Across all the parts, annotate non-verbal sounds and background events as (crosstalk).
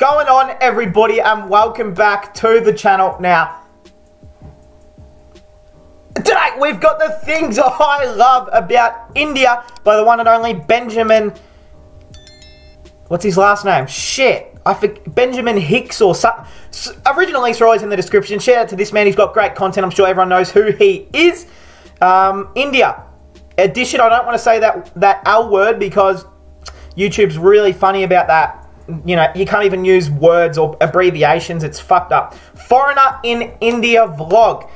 going on, everybody, and welcome back to the channel. Now, today we've got the things (laughs) I love about India by the one and only Benjamin. What's his last name? Shit. I think Benjamin Hicks or something. Original links are always in the description. Shout out to this man. He's got great content. I'm sure everyone knows who he is. Um, India edition. I don't want to say that that L word because YouTube's really funny about that you know, you can't even use words or abbreviations. It's fucked up. Foreigner in India vlog.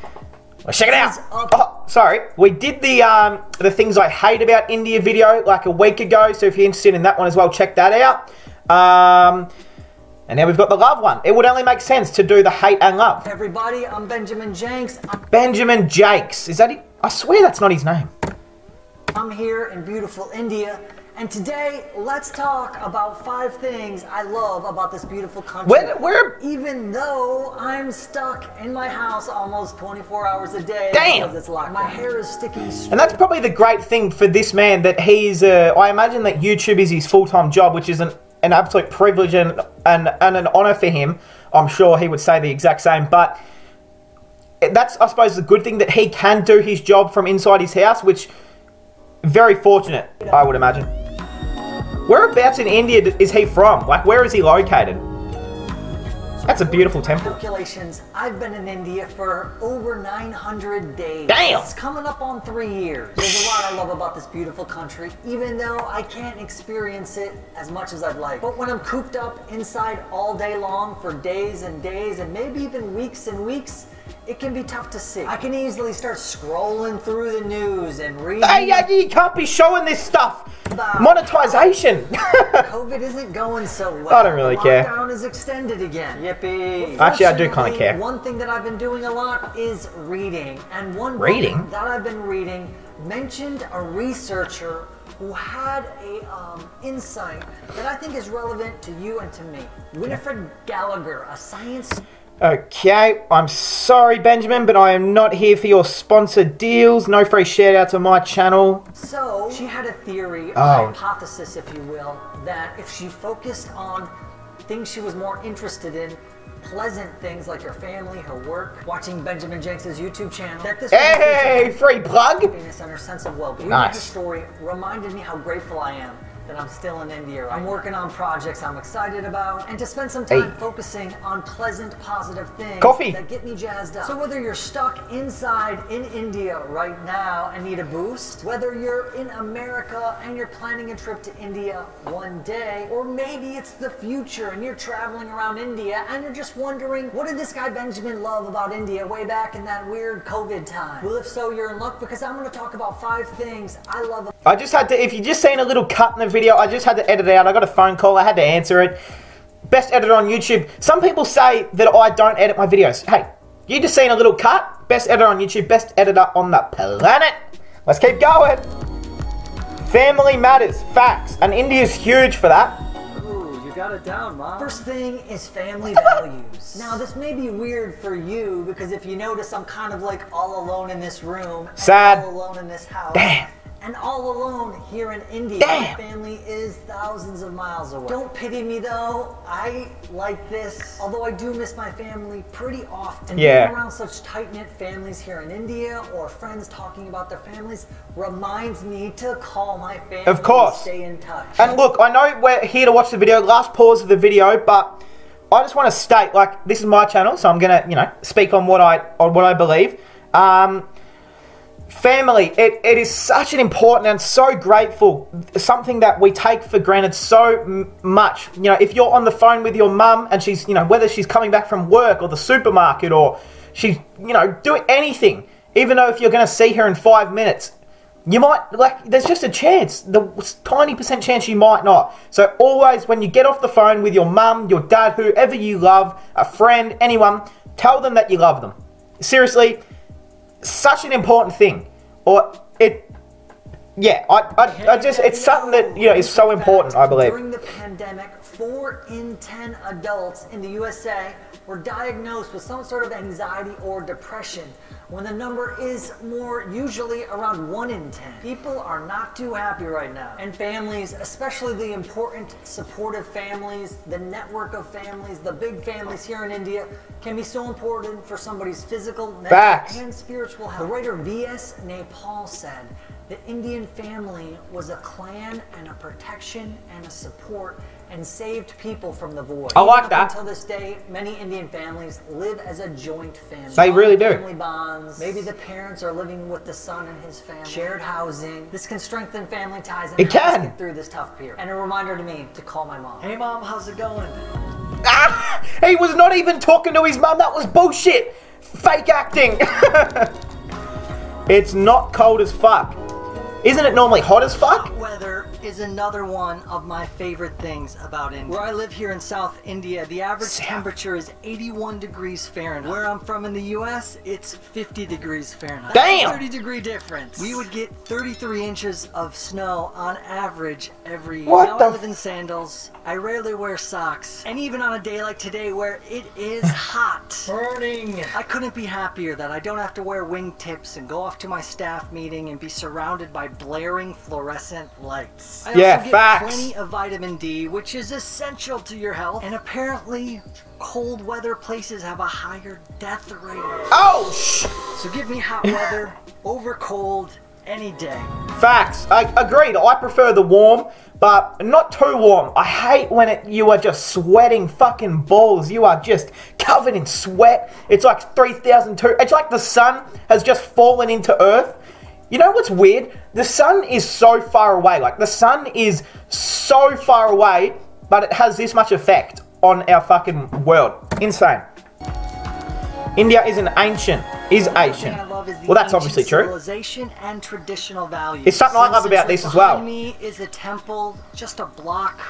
Well, check it out. Oh, sorry. We did the um, the things I hate about India video like a week ago. So if you're interested in that one as well, check that out. Um, and now we've got the love one. It would only make sense to do the hate and love. Everybody, I'm Benjamin Jenks. Benjamin Jakes. Is that it? I swear that's not his name. I'm here in beautiful India and today, let's talk about five things I love about this beautiful country. Where, where? Even though I'm stuck in my house almost 24 hours a day Damn. because it's locked. My hair is sticking. And that's probably the great thing for this man that he's. Uh, I imagine that YouTube is his full-time job, which is an, an absolute privilege and, and and an honor for him. I'm sure he would say the exact same, but that's I suppose the good thing that he can do his job from inside his house, which very fortunate, I would imagine. Whereabouts in India is he from? Like, where is he located? That's a beautiful temple. Calculations. I've been in India for over 900 days. Damn. It's coming up on three years. There's a lot I love about this beautiful country, even though I can't experience it as much as I'd like. But when I'm cooped up inside all day long for days and days and maybe even weeks and weeks, it can be tough to see. I can easily start scrolling through the news and reading. Hey, yeah, you can't be showing this stuff. Monetization. (laughs) COVID isn't going so well. I don't really the care. Lockdown is extended again. Yippee. Actually, I do kind of care. One thing that I've been doing a lot is reading, and one reading book that I've been reading mentioned a researcher who had a um, insight that I think is relevant to you and to me. Winifred Gallagher, a science Okay, I'm sorry, Benjamin, but I am not here for your sponsored deals. No free shout out to my channel. So, she had a theory, oh. a hypothesis, if you will, that if she focused on things she was more interested in, pleasant things like her family, her work, watching Benjamin Jenks' YouTube channel, that this hey, free plug! happiness and her sense of well-being. Nice. Her story reminded me how grateful I am that I'm still in India. I'm working on projects I'm excited about, and to spend some time hey. focusing on pleasant, positive things Coffee. that get me jazzed up. So whether you're stuck inside in India right now and need a boost, whether you're in America and you're planning a trip to India one day, or maybe it's the future and you're traveling around India and you're just wondering, what did this guy Benjamin love about India way back in that weird COVID time? Well, if so, you're in luck because I'm going to talk about five things I love. I just had to, if you just seen a little cut in the video. I just had to edit out. I got a phone call. I had to answer it. Best editor on YouTube. Some people say that I don't edit my videos. Hey, you just seen a little cut. Best editor on YouTube. Best editor on the planet. Let's keep going. Family matters. Facts. And India's huge for that. Ooh, you got it down, Mom. First thing is family values. Now, this may be weird for you because if you notice, I'm kind of like all alone in this room. Sad. All alone in this house. Damn and all alone here in India. Damn. My family is thousands of miles away. Don't pity me though. I like this. Although I do miss my family pretty often. Yeah. Being around such tight-knit families here in India or friends talking about their families reminds me to call my family. Of course. stay in touch. And look, I know we're here to watch the video. Last pause of the video, but I just want to state, like, this is my channel, so I'm gonna, you know, speak on what I on what I believe. Um, Family, it, it is such an important and so grateful, something that we take for granted so much. You know, if you're on the phone with your mum and she's, you know, whether she's coming back from work or the supermarket or she's, you know, doing anything, even though if you're going to see her in five minutes, you might, like, there's just a chance, the tiny percent chance you might not. So always, when you get off the phone with your mum, your dad, whoever you love, a friend, anyone, tell them that you love them. Seriously, such an important thing. Or it, yeah, I, I, I just, it's something that, you know, is so important, I believe. During the pandemic, four in 10 adults in the USA were diagnosed with some sort of anxiety or depression. When the number is more usually around 1 in 10. People are not too happy right now. And families, especially the important supportive families, the network of families, the big families here in India, can be so important for somebody's physical, mental, and spiritual health. The writer V.S. Naipaul said, the Indian family was a clan and a protection and a support and saved people from the void. I like Even that. Until this day, many Indian families live as a joint family. They really do. Family bonds. Maybe the parents are living with the son and his family. Shared housing. This can strengthen family ties and It can. get through this tough period. And a reminder to me to call my mom. Hey mom, how's it going? Ah, he was not even talking to his mum. That was bullshit. Fake acting. (laughs) it's not cold as fuck. Isn't it normally hot as fuck? Hot weather is another one of my favorite things about India. Where I live here in South India, the average South. temperature is 81 degrees Fahrenheit. Where I'm from in the US, it's 50 degrees Fahrenheit. Damn! 30 degree difference. We would get 33 inches of snow on average every year. What now the I live in sandals. I rarely wear socks. And even on a day like today where it is (sighs) hot. Burning. I couldn't be happier that I don't have to wear wingtips and go off to my staff meeting and be surrounded by blaring fluorescent lights. I Yeah, also get facts. plenty of vitamin D, which is essential to your health. And apparently, cold weather places have a higher death rate. Oh, sh- So give me hot weather (laughs) over cold any day. facts. I agreed. I prefer the warm, but not too warm. I hate when it, you are just sweating fucking balls. You are just covered in sweat. It's like 3002. It's like the sun has just fallen into Earth. You know what's weird? The sun is so far away. Like, the sun is so far away, but it has this much effect on our fucking world. Insane. India is an ancient, is ancient. love is the Well, that's obviously true. Civilization and traditional values. It's something I love about this as well. Behind me is a temple, just a block,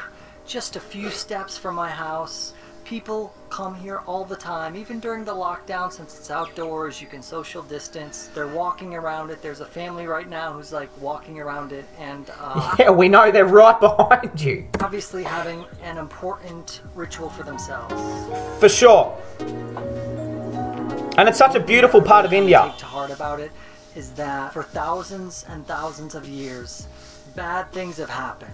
just a few steps from my house. People come here all the time, even during the lockdown, since it's outdoors. You can social distance. They're walking around it. There's a family right now who's like walking around it, and uh, (laughs) Yeah, we know they're right behind you. obviously having an important ritual for themselves. For sure. And it's such a beautiful part of India. take to heart about it is that for thousands and thousands of years, bad things have happened,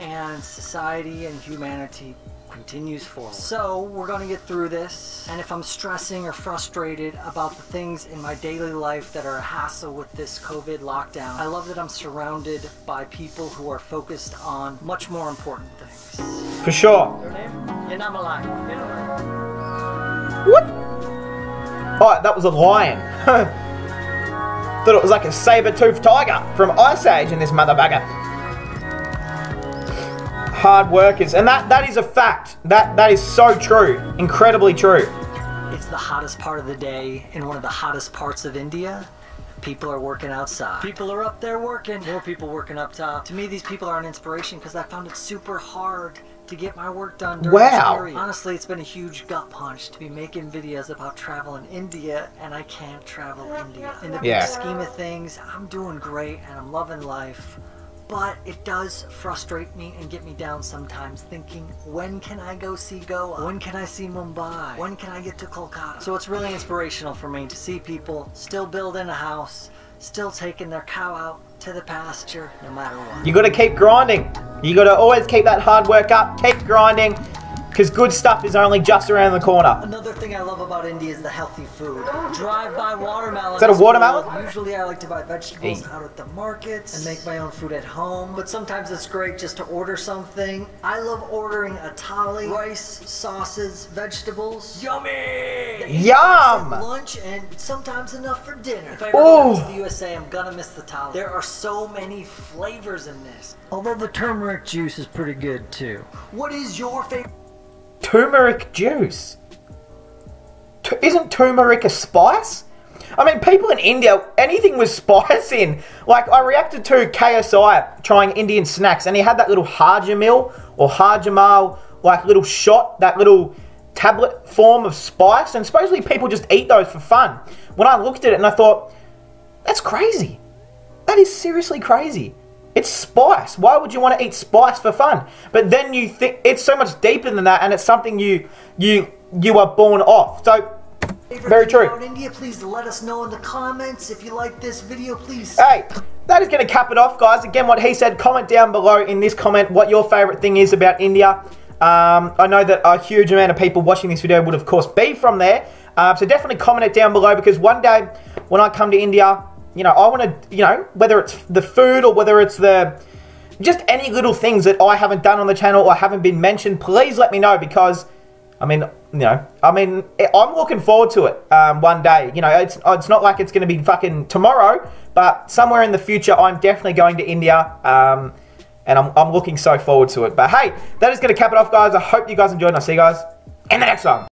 and society and humanity continues forward. So we're going to get through this, and if I'm stressing or frustrated about the things in my daily life that are a hassle with this COVID lockdown, I love that I'm surrounded by people who are focused on much more important things. For sure. Your name? Yanamalai. What? Oh, that was a lion. (laughs) Thought it was like a saber-toothed tiger from Ice Age in this motherfucker. Hard workers, and that that is a fact. That that is so true, incredibly true. It's the hottest part of the day in one of the hottest parts of India. People are working outside. People are up there working. More people working up top. To me, these people are an inspiration because I found it super hard to get my work done during Wow. this period. Honestly, it's been a huge gut punch to be making videos about travel in India, and I can't travel India. In the big scheme of things, I'm doing great and I'm loving life. But it does frustrate me and get me down sometimes thinking, when can I go see Goa? When can I see Mumbai? When can I get to Kolkata? So it's really inspirational for me to see people still building a house, still taking their cow out to the pasture, no matter what. You got to keep grinding. You got to always keep that hard work up. Keep grinding, because good stuff is only just around the corner. Another thing I love about India is the healthy food. Drive by watermelon. Is that a is cool. watermelon? Usually I like to buy vegetables Hey. out at the markets and make my own food at home. But sometimes it's great just to order something. I love ordering a thali, rice, sauces, vegetables. Yummy! Yum! Lunch and sometimes enough for dinner. If I ever Ooh. go to the USA, I'm gonna miss the thali. There are so many flavors in this. Although the turmeric juice is pretty good too. What is your favorite? Turmeric juice. Isn't turmeric a spice? I mean, people in India, anything with (laughs) spice in. Like, I reacted to KSI trying Indian snacks, and he had that little Hajamil or Hajamal, like little shot, that little tablet form of spice, and supposedly people just eat those for fun. When I looked at it and I thought, that's crazy. That is seriously crazy. It's spice. Why would you want to eat spice for fun? But then you think it's so much deeper than that, and it's something you you you are born off. So Very true. India, please let us know in the comments. If you like this video, please. Hey, that is going to cap it off, guys. Again, what he said, comment down below in this comment what your favorite thing is about India. Um, I know that a huge amount of people watching this video would, of course, be from there. Uh, so definitely comment it down below because one day when I come to India, you know, I want to, you know, whether it's the food or whether it's the just any little things that I haven't done on the channel or haven't been mentioned, please let me know because, I mean, you know, I mean, I'm looking forward to it um, one day. You know, it's it's not like it's going to be fucking tomorrow, but somewhere in the future, I'm definitely going to India. Um, and I'm, I'm looking so forward to it. But hey, that is going to cap it off, guys. I hope you guys enjoyed, and I'll see you guys in the next one.